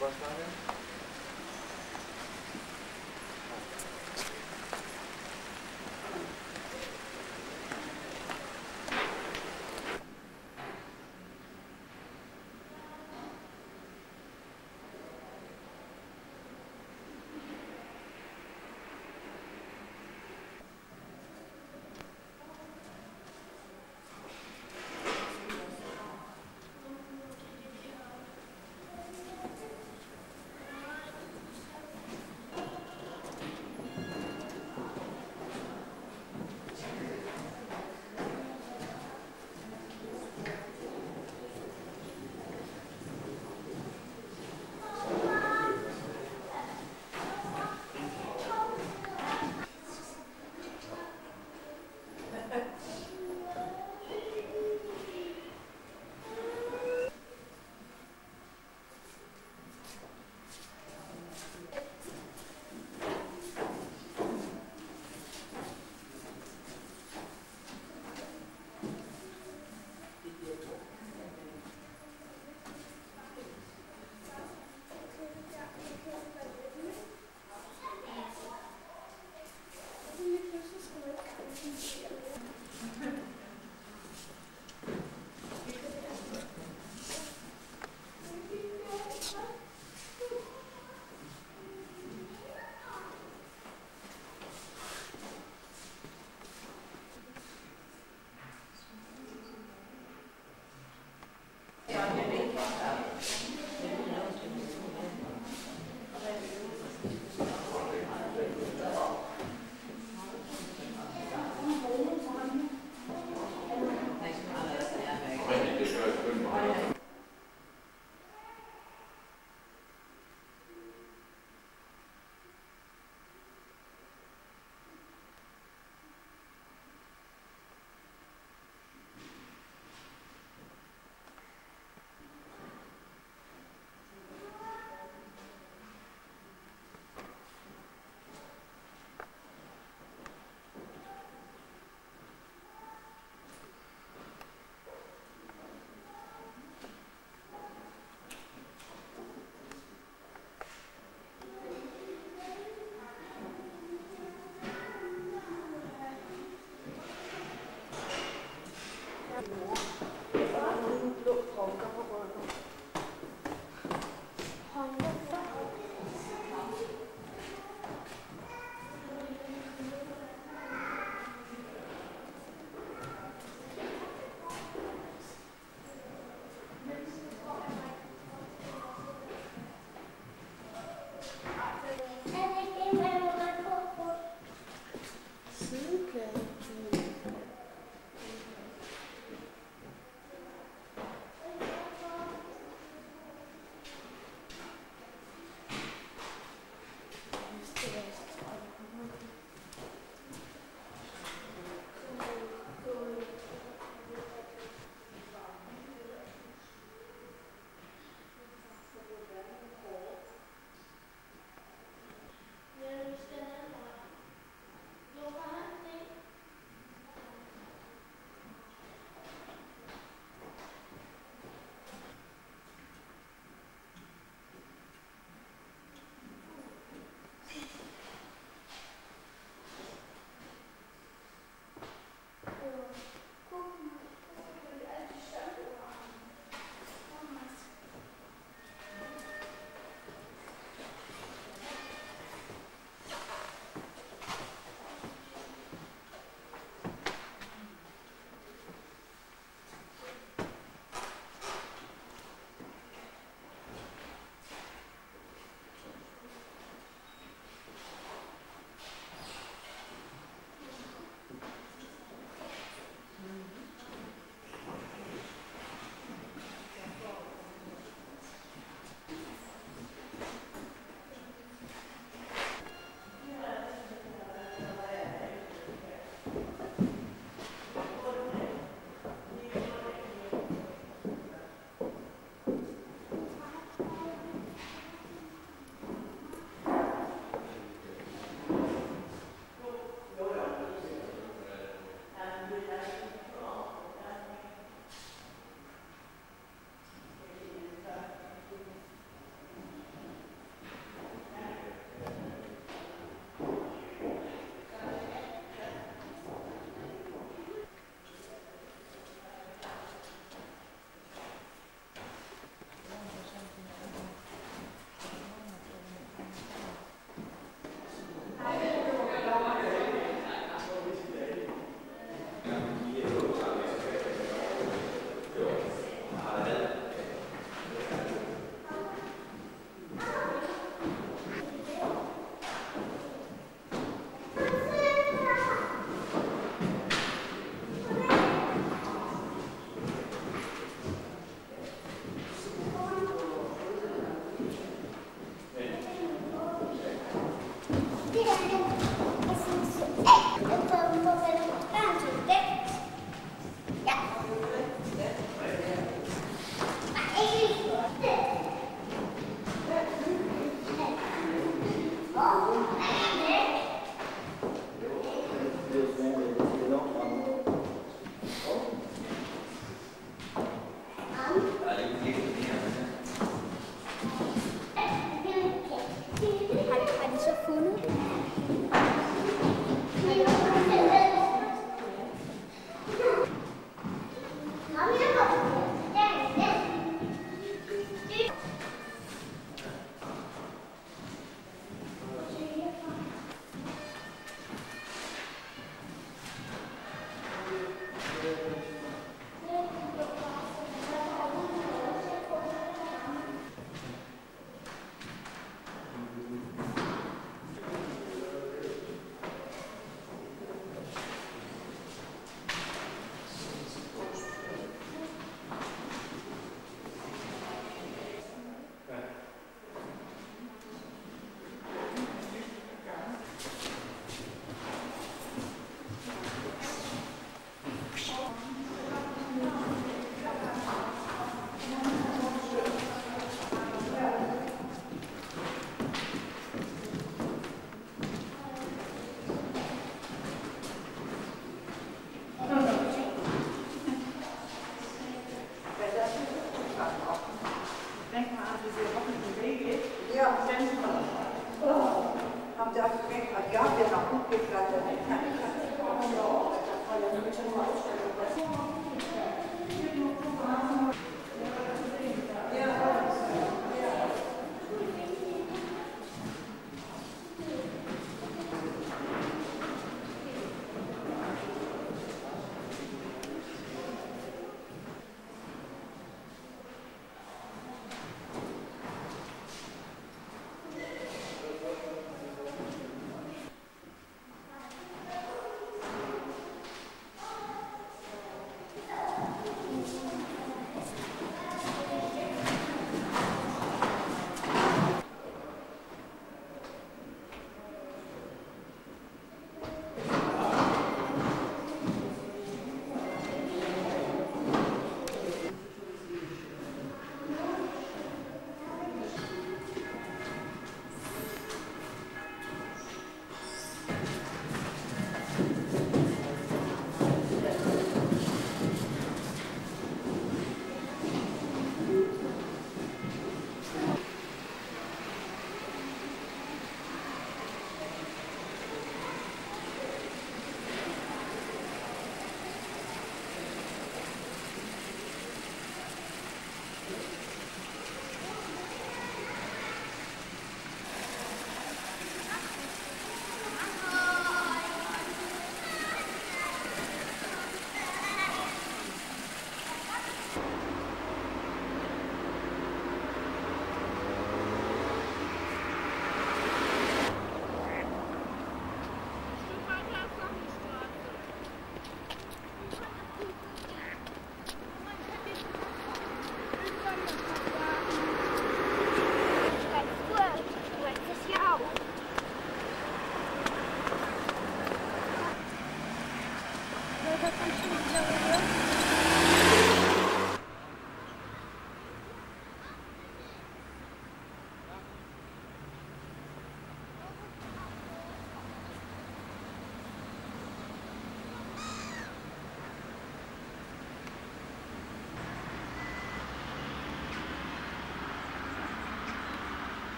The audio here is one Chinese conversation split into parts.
Башланды.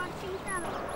我听到了。